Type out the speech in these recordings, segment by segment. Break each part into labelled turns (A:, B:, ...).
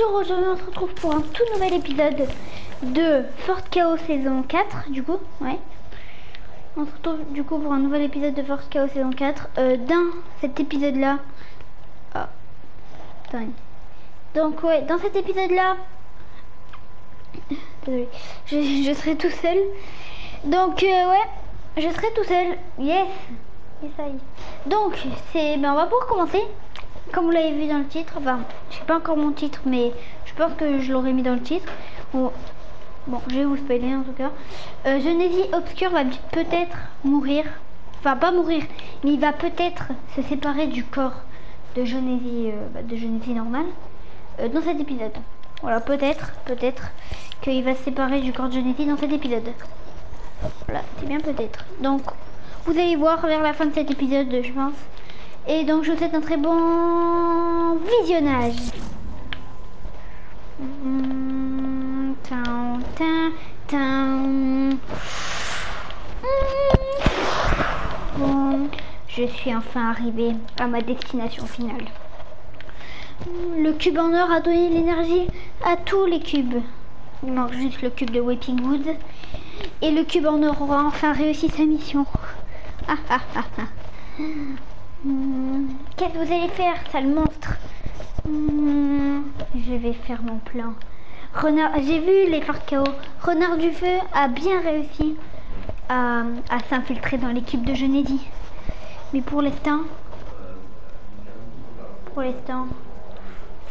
A: Bonjour, aujourd'hui on se retrouve pour un tout nouvel épisode de Fort Chaos saison 4, du coup, ouais. On se retrouve du coup pour un nouvel épisode de Fort Chaos saison 4. Euh, dans cet épisode là... Ah, Donc ouais, dans cet épisode là... Désolé, je, serai tout seul. Donc euh, ouais, je serai tout seul. Yes, yes Donc, c'est... Ben, on va pouvoir commencer comme vous l'avez vu dans le titre, enfin, je sais pas encore mon titre, mais je pense que je l'aurais mis dans le titre. Bon, je vais vous spoiler en tout cas. Euh, Genésie Obscur va peut-être mourir. Enfin, pas mourir, mais il va peut-être se séparer du corps de Genésie, euh, bah, de normale euh, dans cet épisode. Voilà, peut-être, peut-être qu'il va se séparer du corps de Genésie dans cet épisode. Voilà, c'est bien peut-être. Donc, vous allez voir vers la fin de cet épisode, je pense. Et donc je vous souhaite un très bon visionnage. Bon, je suis enfin arrivée à ma destination finale. Le cube en or a donné l'énergie à tous les cubes. Il manque juste le cube de Whipping Wood. Et le cube en or aura enfin réussi sa mission. Ah, ah, ah, Hmm, qu'est-ce que vous allez faire, sale monstre hmm, Je vais faire mon plan. Renard, j'ai vu les forts chaos. Renard du feu a bien réussi à, s'infiltrer dans l'équipe de Genédie. Mais pour l'instant, pour l'instant,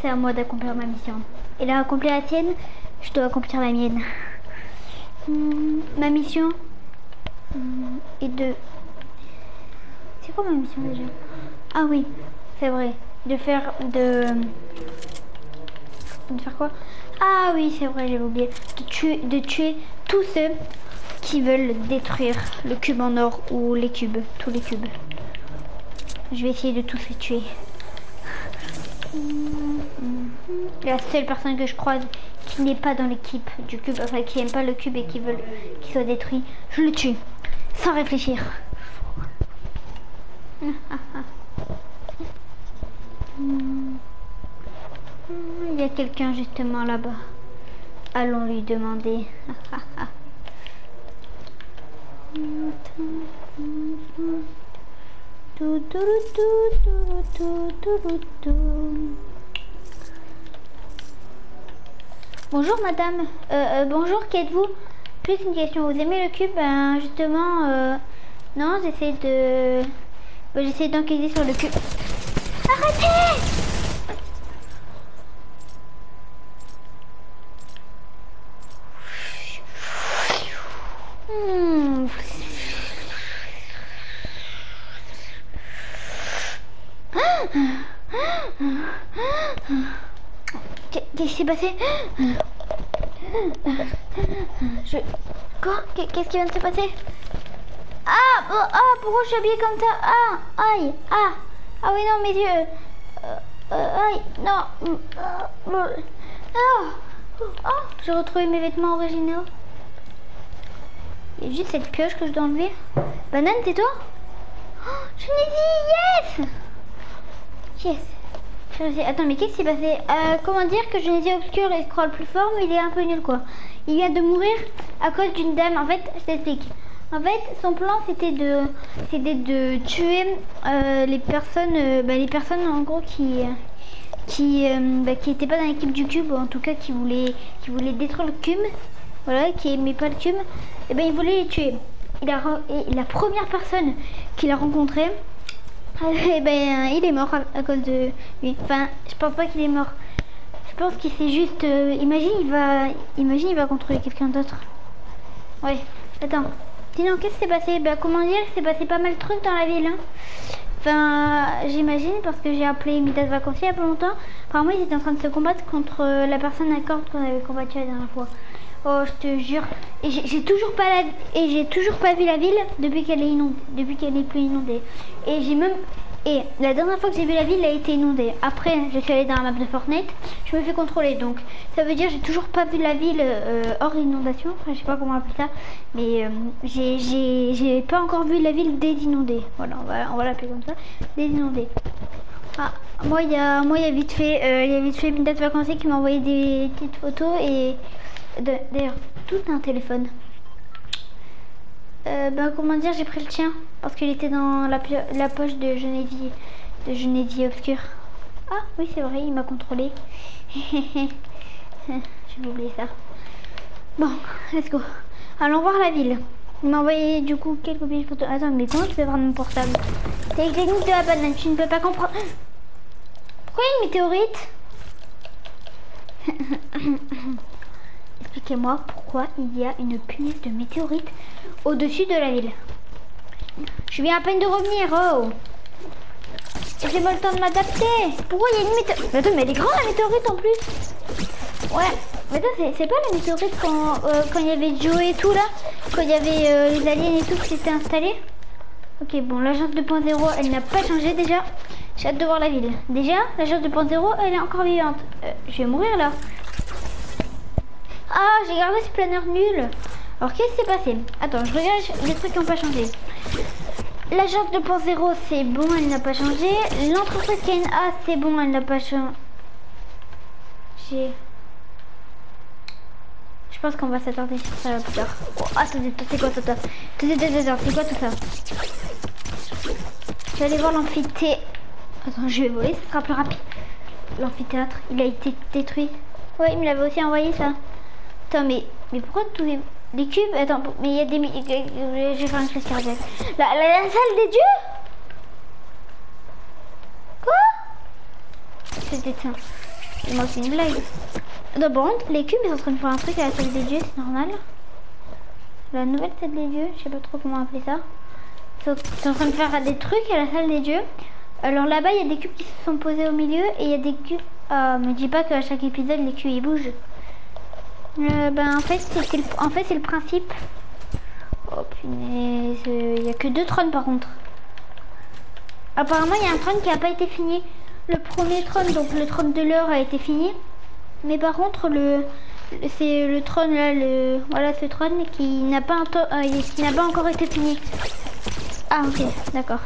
A: c'est à moi d'accomplir ma mission. Et là, accomplir la tienne, je dois accomplir la mienne. Hmm, ma mission est de Ah oui, c'est vrai. De faire de... De faire quoi Ah oui, c'est vrai, j'ai oublié. De tuer, de tuer tous ceux qui veulent détruire le cube en or ou les cubes, tous les cubes. Je vais essayer de tous les tuer. La seule personne que je croise qui n'est pas dans l'équipe du cube, enfin qui n'aime pas le cube et qui veut qu'il soit détruit, je le tue. Sans réfléchir. Il y a quelqu'un justement là-bas. Allons lui demander. Bonjour madame, euh, euh, bonjour, qui êtes-vous? Plus une question, vous aimez le cube? Ben, Justement, euh, non, j'essaie de... J'essaie d'enquêter sur le cube. Arrêtez! Hmm. Qu'est-ce qui s'est passé? Je... Quoi? Qu'est-ce qui vient de se passer? Ah, oh, ah, pourquoi je suis habillée comme ça Ah, aïe, ah, ah oui, non, mes yeux. Euh, euh, aïe, non. Euh, euh oh, oh, j'ai retrouvé mes vêtements originaux. Il y a juste cette pioche que je dois enlever. Banane, c'est toi oh, Je l'ai dit, yes Yes. Attends, mais qu'est-ce qui s'est passé? Euh, Comment dire que je n'ai dit obscur et scroll plus fort, mais il est un peu nul, quoi. Il vient de mourir à cause d'une dame. En fait, je t'explique. En fait, son plan c'était de, c'était de tuer euh, les personnes, euh, bah, les personnes en gros qui, qui, euh, bah, qui étaient pas dans l'équipe du cube, ou en tout cas qui voulaient, qui voulaient détruire le cube, voilà, qui aimait pas le cube. Et eh ben il voulait les tuer. Il a, et la première personne qu'il a rencontré, et eh ben il est mort à, cause de lui. Enfin, je pense pas qu'il est mort. Je pense qu'il s'est juste, imagine il va, imagine il va contrôler quelqu'un d'autre. Ouais, attends. Sinon, qu'est-ce qui s'est passé Bah, comment dire, il s'est passé pas mal de trucs dans la ville. Hein. Enfin, j'imagine, parce que j'ai appelé Midas Vacancier il y a pas longtemps. Apparemment, ils étaient en train de se combattre contre euh, la personne à corde qu'on avait combattu la dernière fois. Oh, je te jure. Et j'ai toujours pas la... et j'ai toujours pas vu la ville depuis qu'elle est inondée, depuis qu'elle est plus inondée. Et j'ai même et la dernière fois que j'ai vu la ville, elle a été inondée. Après, je suis allée dans la map de Fortnite, je me fais contrôler. Donc, ça veut dire j'ai toujours pas vu la ville euh, hors inondation. Enfin, je sais pas comment appeler ça. Mais euh, j'ai pas encore vu la ville désinondée. Voilà, on va, l'appeler comme ça. Désinondée. Ah, moi, il y a, moi, y a vite fait, euh, y a vite fait une date vacancier qui m'a envoyé des petites photos et d'ailleurs tout un téléphone. Euh, ben, comment dire, j'ai pris le tien parce qu'il était dans la, poche de Geneviève, de Geneviève Obscur. Ah oui, c'est vrai, il m'a contrôlé. j'ai oublié ça. Bon, let's go. Allons voir la ville. Il m'a envoyé du coup quelques petites photos. Attends, mais comment tu peux voir mon portable? C'est la technique de la banane, tu ne peux pas comprendre. Pourquoi une météorite? Expliquez-moi pourquoi il y a une punaise de météorite au-dessus de la ville. Je viens à peine de revenir, oh Laissez-moi le temps de m'adapter Pourquoi il y a une météorite Attends, mais elle est grande la météorite en plus Ouais, mais attends, c'est- c'est pas la météorite quand euh, quand il y avait Joe et tout là? Quand il y avait euh, les aliens et tout qui s'étaient installés? Ok, bon, l'agence 2.0, elle n'a pas changé déjà. J'ai hâte de voir la ville. Déjà, l'agence 2.0, elle est encore vivante. Euh, je vais mourir là. Ah, j'ai gardé ce planeur nul. Alors, qu'est-ce qui s'est passé? Attends, je regarde les trucs qui n'ont pas changé. L'agence 2.0, c'est bon, elle n'a pas changé. L'entreprise KNA, c'est bon, elle n'a pas changé. Je pense qu'on va s'attarder sur ça plus tard. Oh, c'est quoi ça attends, attends, C'est quoi tout ça? Je vais aller voir l'amphithéâtre. Attends, je vais voler, ce sera plus rapide. L'amphithéâtre, il a été détruit. Ouais, il me l'avait aussi envoyé ça. Attends, mais, mais pourquoi tous les, les cubes Attends, mais il y a des... J'ai fait un crise cardiaque. La, la, salle des dieux? Quoi? C'est moi c'est une blague. D'abord, les cubes, ils sont en train de faire un truc à la salle des dieux, c'est normal. La nouvelle salle des dieux, je sais pas trop comment appeler ça. Ils sont, en train de faire des trucs à la salle des dieux. Alors là-bas, il y a des cubes qui se sont posés au milieu et il y a des cubes... Ah, me dis pas qu'à chaque épisode, les cubes, ils bougent. Euh, ben, en fait, c'est le, principe. Oh punaise, il y a que deux trônes par contre. Apparemment, il y a un trône qui n'a pas été fini. Le premier trône, donc le trône de l'heure, a été fini. Mais par contre, le c'est le trône là, le voilà ce trône qui n'a pas euh, encore été fini. Ah ok, d'accord.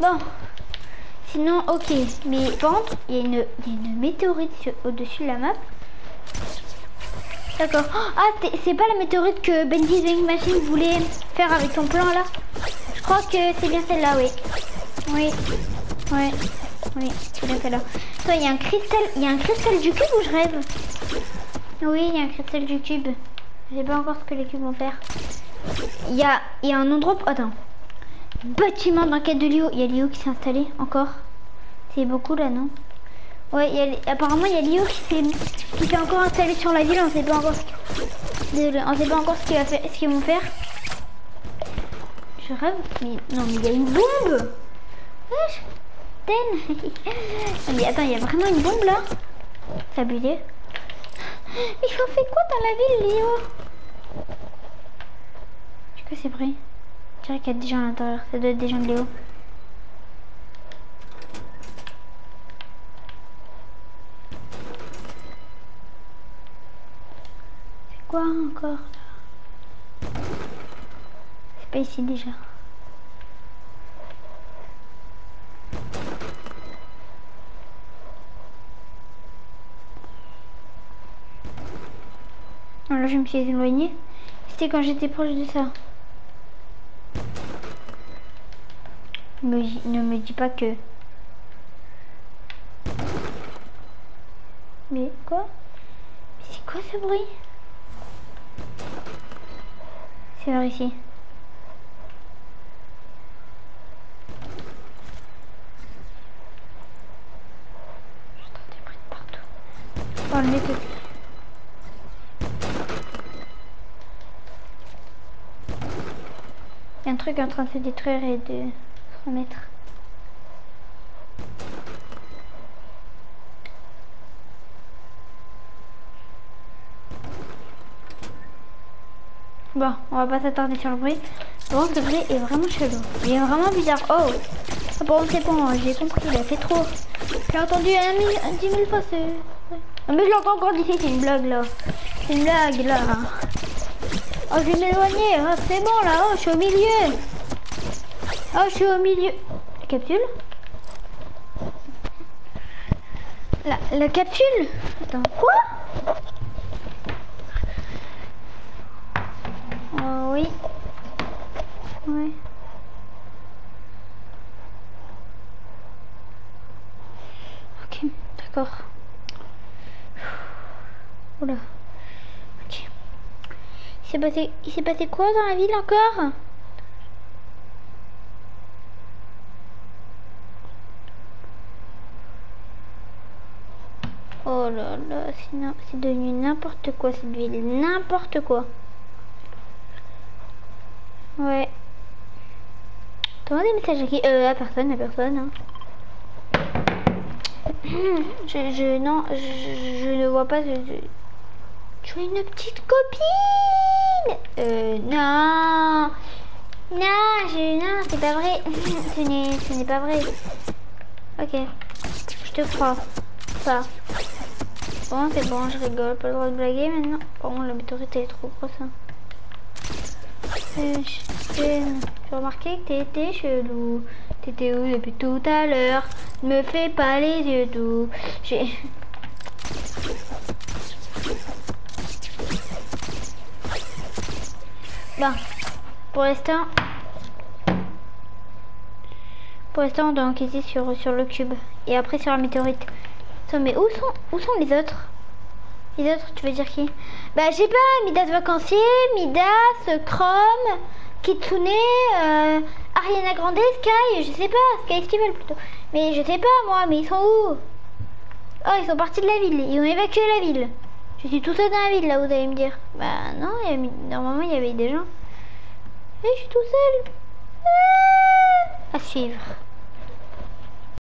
A: Bon, sinon ok. Mais par contre, il y a une, météorite au-dessus de la map. D'accord. Ah, c'est pas la météorite que the Ink Machine voulait faire avec son plan là Je crois que c'est bien celle-là, oui. Oui. Ouais. Oui, c'est bien celle-là. Attends, il y a un cristal, il y a un cristal du cube ou je rêve Oui, il y a un cristal du cube. Je sais pas encore ce que les cubes vont faire. Il y a, y a un endroit... Attends. Bâtiment d'enquête de Lio. Il y a Lio qui s'est installé encore. C'est beaucoup là, non Ouais, y a- apparemment il y a Lio qui qui s'est encore installé sur la ville. On sait pas encore ce qu'il- sait pas encore ce qu'ils ce qu'ils vont faire. Je rêve. Mais non, mais il y a une bombe. Wesh. Mais attends, il y a vraiment une bombe là. C'est abusé. Mais il fait quoi dans la ville, Léo Est-ce que c'est vrai Je dirais qu'il y a des gens à l'intérieur. Ça doit être des gens de Léo. Quoi encore là? C'est pas ici déjà. Ah, là, je me suis éloignée. C'était quand j'étais proche de ça. Me- ne me dis pas que... Mais quoi? Mais c'est quoi ce bruit? C'est vers ici. J'entends des bruits de partout. Oh, Il y a un truc en train de se détruire et de se remettre. Bon, on va pas s'attarder sur le bruit. Ce bruit est vraiment chelou. Il est vraiment bizarre. Oh ah Bon, c'est bon, j'ai compris, il a fait trop. J'ai entendu un un dix mille fois ce... Non, mais je l'entends encore d'ici, c'est une blague là. C'est une blague là. Oh, je vais m'éloigner. Ah, c'est bon là. Oh, je suis au milieu. Oh, je suis au milieu. Capsule? La, la capsule? Attends, quoi Oh oui. Ouais. Ok. Il s'est passé, passé quoi dans la ville encore? Oh là là, c'est devenu n'importe quoi cette ville, n'importe quoi. Ouais. T'envoies des messages à qui? Euh, à personne, à personne. hein. Je, je, non, je, ne vois pas. Tu as une petite copine Euh, non. Non, je, non, c'est pas vrai. ce n'est, pas vrai. Ok, je te crois. Pas. Bon, c'est bon, je rigole, pas le droit de blaguer maintenant. Bon, la météorite elle est trop grosse. J'ai remarqué que t'étais chelou. T'étais où depuis tout à l'heure? Me fais pas les yeux doux. J'ai. Bon, pour l'instant. Pour l'instant, on doit enquêter sur, sur le cube. Et après sur la météorite. Mais où sont, où sont les autres? Autres, tu veux dire qui? Bah, je sais pas, Midas Vacancier, Midas, Chrome, Kitsune, euh, Ariana Grande, Sky, je sais pas, Sky Festival plutôt. Mais je sais pas, moi, mais ils sont où? Oh, ils sont partis de la ville, ils ont évacué la ville. Je suis tout seul dans la ville, là, vous allez me dire. Bah, non, normalement, il y avait des gens. Et je suis tout seul. Ah, suivre.